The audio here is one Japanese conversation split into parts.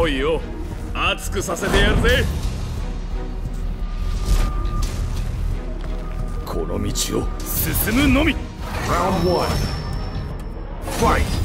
来いよ熱くさせてやるぜこの道を進むのみ Round one. Fight.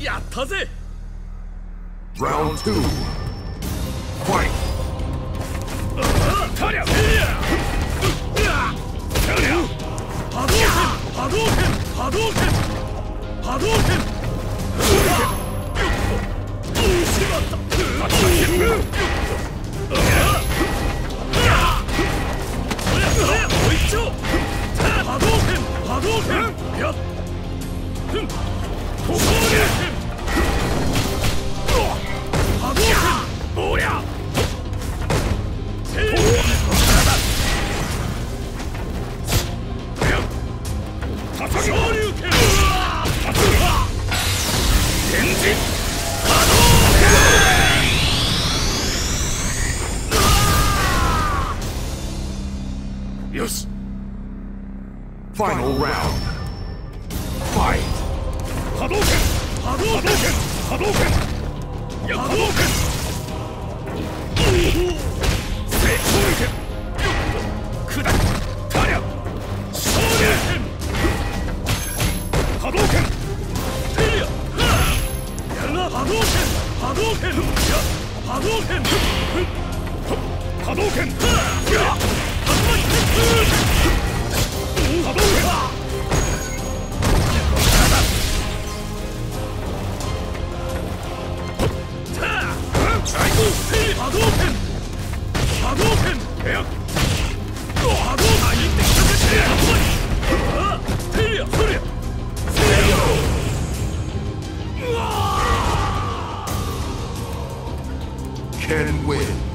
やったぜ Round two. Fight. 波動拳波動拳波動拳。よし。Final round. Fight. 波動拳。波動拳。波動拳。波動拳。拳波動拳波動拳 Can win.